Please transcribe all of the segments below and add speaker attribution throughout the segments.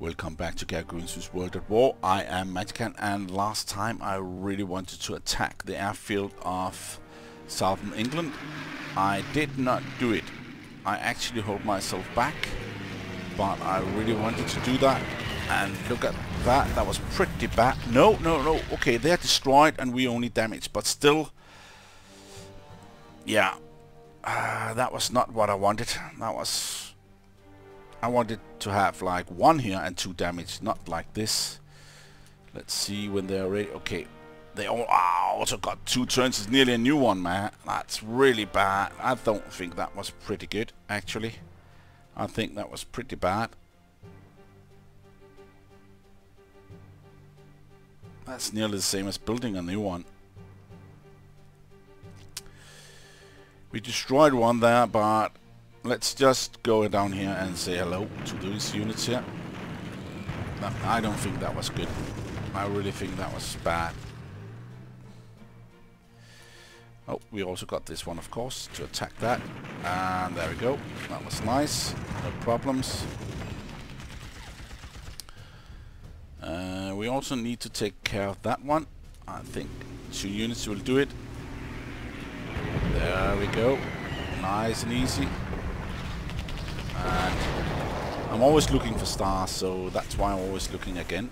Speaker 1: Welcome back to Gary Grigsby's World at War. I am Magican and last time I really wanted to attack the airfield of southern England. I did not do it. I actually hold myself back but I really wanted to do that and look at that. That was pretty bad. No, no, no. Okay, they're destroyed and we only damaged but still yeah uh, that was not what I wanted. That was I wanted to have like one here and two damage, not like this. Let's see when they're ready. Okay, they all oh, also got two turns. It's nearly a new one, man. That's really bad. I don't think that was pretty good, actually. I think that was pretty bad. That's nearly the same as building a new one. We destroyed one there, but let's just go down here and say hello to these units here. I don't think that was good. I really think that was bad. Oh, we also got this one, of course, to attack that. And there we go. That was nice. No problems. Uh, we also need to take care of that one. I think two units will do it. There we go. Nice and easy. And I'm always looking for stars, so that's why I'm always looking again.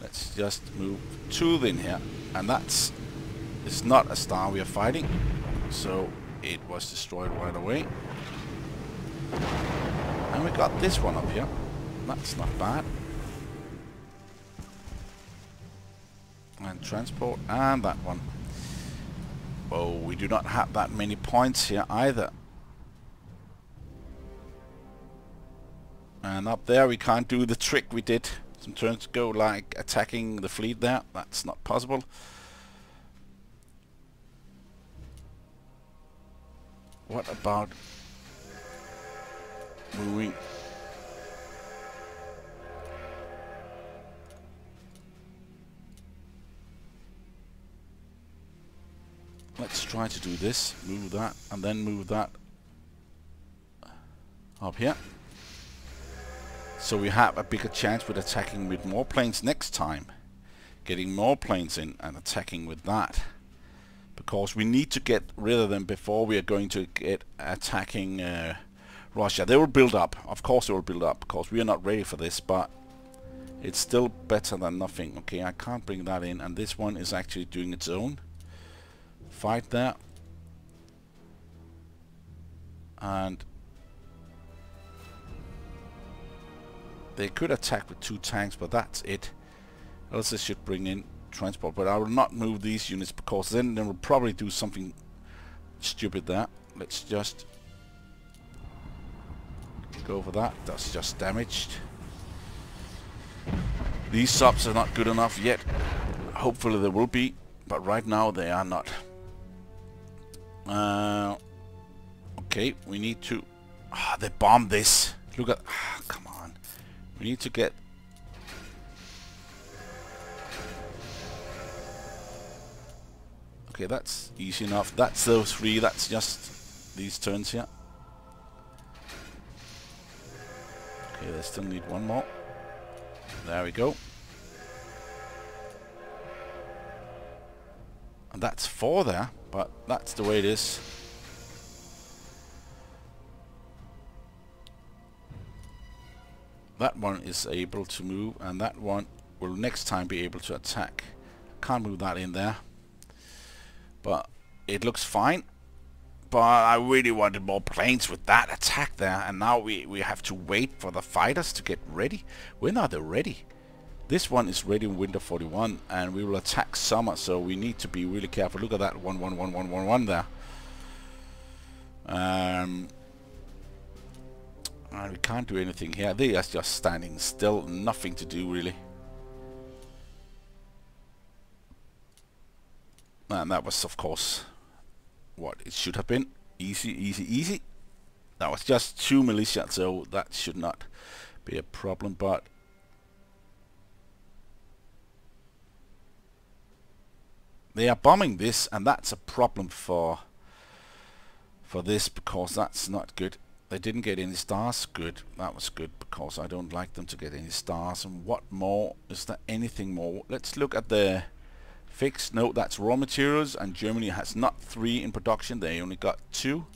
Speaker 1: Let's just move two in here. And that's it's not a star we are fighting, so it was destroyed right away. And we got this one up here. That's not bad. And transport, and that one. Oh, we do not have that many points here either. And up there we can't do the trick we did some turns ago, like attacking the fleet there. That's not possible. What about moving? Let's try to do this. Move that and then move that up here. So we have a bigger chance with attacking with more planes next time. Getting more planes in and attacking with that. Because we need to get rid of them before we are going to get attacking uh, Russia. They will build up. Of course they will build up because we are not ready for this. But it's still better than nothing. Okay, I can't bring that in. And this one is actually doing its own fight there. And They could attack with two tanks, but that's it. Else they should bring in transport. But I will not move these units because then they will probably do something stupid there. Let's just go for that. That's just damaged. These subs are not good enough yet. Hopefully they will be, but right now they are not. Uh, okay, we need to... Ah, they bombed this. Look at... We need to get... Okay, that's easy enough. That's those three. That's just these turns here. Okay, they still need one more. There we go. And that's four there, but that's the way it is. That one is able to move and that one will next time be able to attack. Can't move that in there. But it looks fine. But I really wanted more planes with that attack there and now we, we have to wait for the fighters to get ready. When are they ready? This one is ready in Winter 41 and we will attack summer so we need to be really careful. Look at that one one one one one one there. Um, and we can't do anything here. They are just standing still. Nothing to do, really. And that was, of course, what it should have been. Easy, easy, easy. That was just two militia, so that should not be a problem, but... They are bombing this, and that's a problem for for this, because that's not good. They didn't get any stars. Good. That was good because I don't like them to get any stars. And what more? Is there anything more? Let's look at the fix. No, that's raw materials. And Germany has not three in production. They only got two.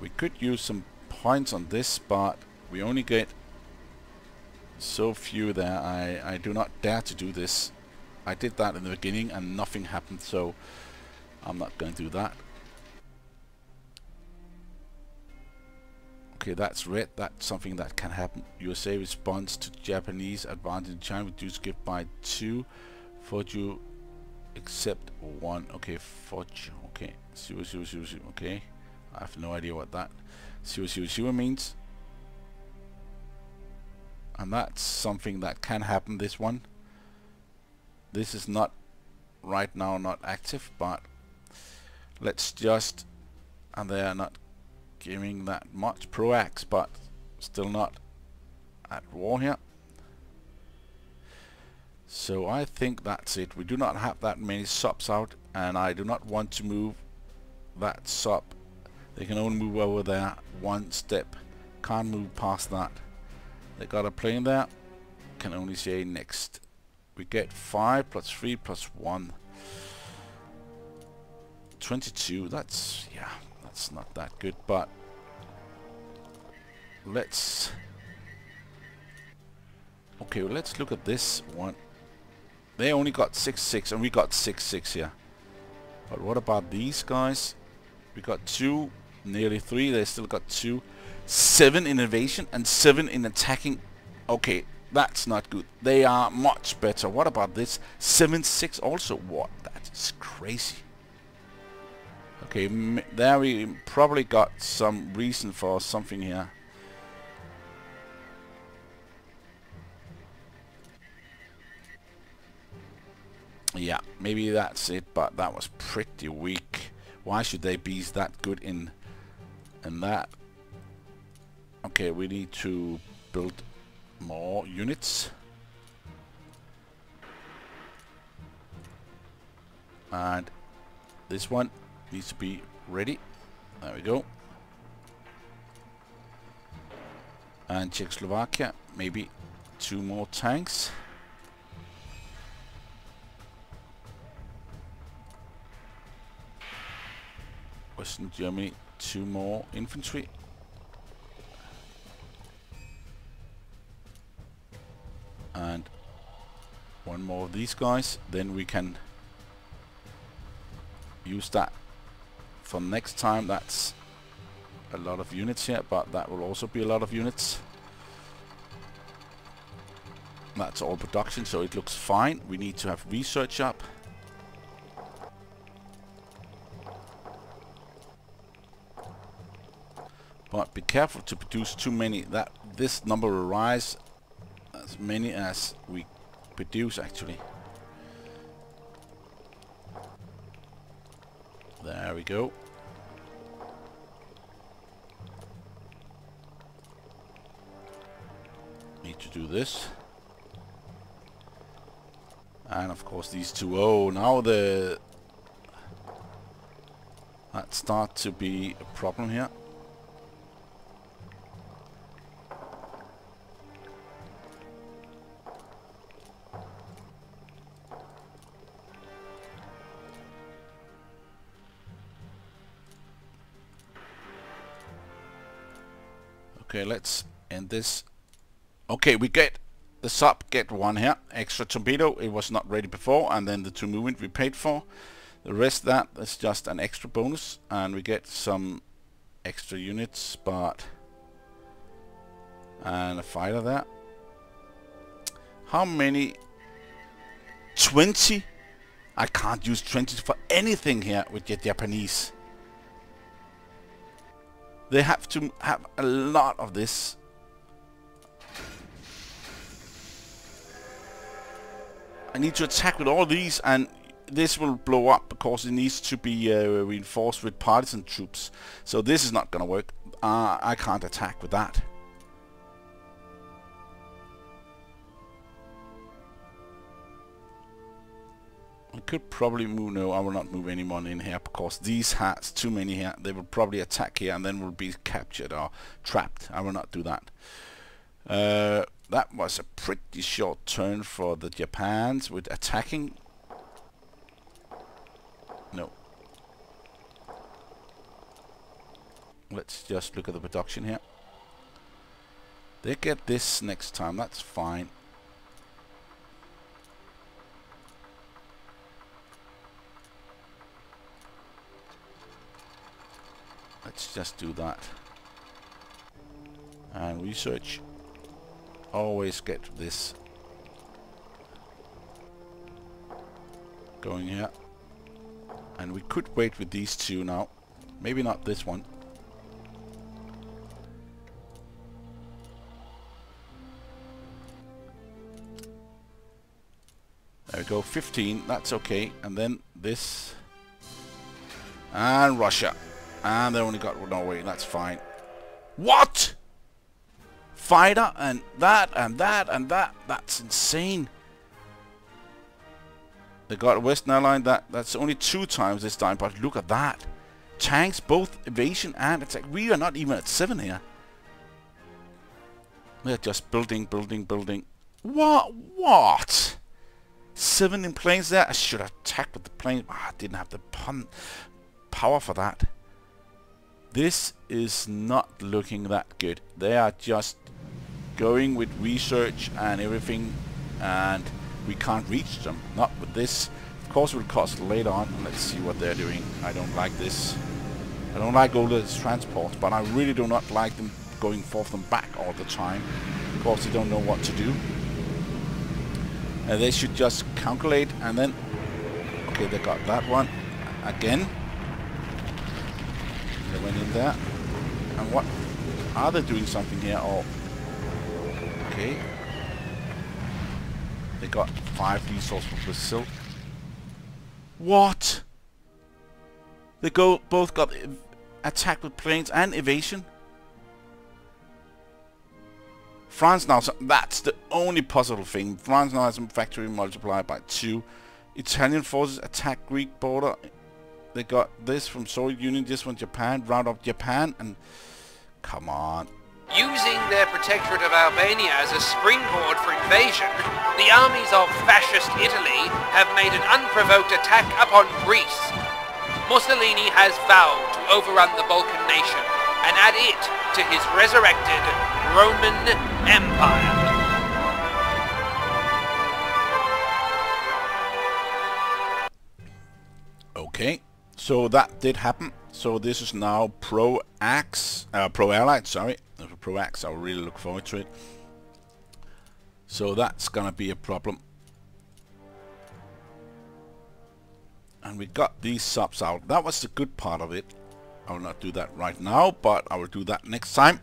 Speaker 1: We could use some points on this, but we only get so few there. I, I do not dare to do this. I did that in the beginning and nothing happened, so I'm not going to do that. Okay, that's red. That's something that can happen. USA responds to Japanese advantage in China. Reduce gift by two. For you accept one. Okay, Forge. Okay, zero zero zero zero. Okay, I have no idea what that zero zero zero means. And that's something that can happen. This one. This is not right now not active, but let's just and they are not giving that much Proax, but still not at war here. So I think that's it. We do not have that many subs out, and I do not want to move that sub. They can only move over there one step. Can't move past that. They got a plane there. Can only say next. We get 5 plus 3 plus 1. 22. That's, yeah, that's not that good, but let's okay well, let's look at this one. They only got 6-6 and we got 6-6 here. But what about these guys? We got 2 nearly 3 they still got 2 7 in innovation and 7 in attacking. Okay that's not good. They are much better. What about this? 7-6 also? What? That is crazy. Okay there we probably got some reason for something here Yeah, maybe that's it, but that was pretty weak. Why should they be that good in in that? Okay, we need to build more units. And this one needs to be ready. There we go. And Czechoslovakia, maybe two more tanks. Western Germany, two more infantry. And one more of these guys, then we can use that for next time. That's a lot of units here, but that will also be a lot of units. That's all production, so it looks fine. We need to have research up. But be careful to produce too many. That this number will rise as many as we produce actually. There we go. Need to do this. And of course these two. Oh, now the... That start to be a problem here. Okay, let's end this. Okay, we get the sub get one here. Extra torpedo, it was not ready before, and then the two movement we paid for. The rest that is just an extra bonus, and we get some extra units, but and a fighter there. How many? 20? I can't use 20 for anything here with the Japanese. They have to have a lot of this. I need to attack with all these and this will blow up because it needs to be uh, reinforced with partisan troops. So this is not gonna work. Uh, I can't attack with that. Could probably move, no, I will not move anyone in here because these hats, too many here, they will probably attack here and then will be captured or trapped. I will not do that. Uh, that was a pretty short turn for the Japans with attacking. No. Let's just look at the production here. They get this next time, that's fine. Let's just do that. And research. Always get this going here. And we could wait with these two now. Maybe not this one. There we go, 15, that's okay. And then this. And Russia. And they only got Norway, that's fine. What? Fighter and that and that and that. That's insane. They got Western Airline, that, that's only two times this time, but look at that. Tanks, both evasion and attack. We are not even at seven here. We're just building, building, building. What? What? Seven in planes there? I should have attacked with the plane. Oh, I didn't have the pun power for that. This is not looking that good. They are just going with research and everything and we can't reach them. Not with this. Of course it will cost later on. Let's see what they're doing. I don't like this. I don't like all this transport, but I really do not like them going forth and back all the time. Of course they don't know what to do. And they should just calculate and then... Okay, they got that one. Again. They went in there. And what? Are they doing something here? Oh. Okay. They got five resources for Brazil. What? They go both got attacked with planes and evasion. France now, so that's the only possible thing. France now has a factory multiplied by two. Italian forces attack Greek border they got this from Soviet Union, this from Japan, round up Japan, and come on.
Speaker 2: Using their protectorate of Albania as a springboard for invasion, the armies of fascist Italy have made an unprovoked attack upon Greece. Mussolini has vowed to overrun the Balkan nation and add it to his resurrected Roman Empire.
Speaker 1: Okay. So that did happen. So this is now Pro Axe, uh, Pro Allied, sorry. Pro Axe, I'll really look forward to it. So that's gonna be a problem. And we got these subs out. That was the good part of it. I will not do that right now, but I will do that next time.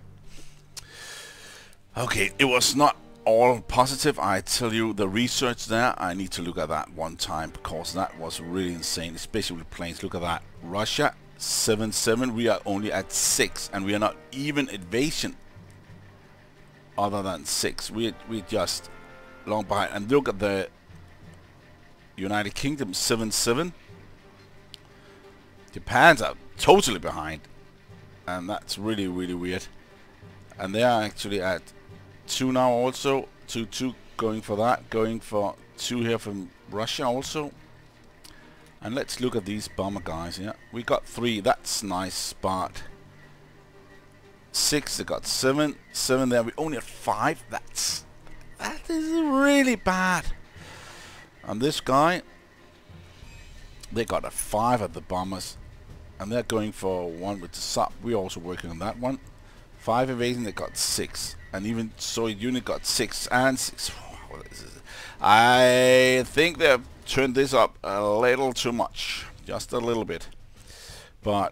Speaker 1: Okay, it was not all positive. I tell you, the research there, I need to look at that one time because that was really insane, especially with planes. Look at that. Russia, 7-7. We are only at 6 and we are not even invasion other than 6. We, we just long behind. And look at the United Kingdom, 7-7. Japan's are totally behind. And that's really, really weird. And they are actually at two now also. Two, two going for that. Going for two here from Russia also. And let's look at these bomber guys here. We got three. That's nice, but six. They got seven. Seven there. We only have five. That's that is really bad. And this guy, they got a five at the bombers, and they're going for one with the sub. We're also working on that one. Five evasion. They got six and even Soviet unit got six and six. I think they've turned this up a little too much, just a little bit. But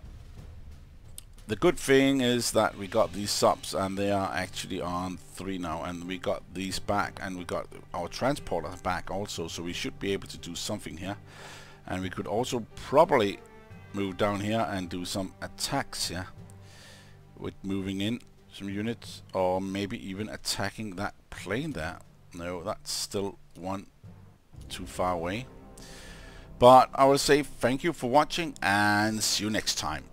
Speaker 1: the good thing is that we got these subs and they are actually on three now and we got these back and we got our transporters back also so we should be able to do something here and we could also probably move down here and do some attacks here with moving in some units or maybe even attacking that plane there. No, that's still one too far away. But I will say thank you for watching and see you next time.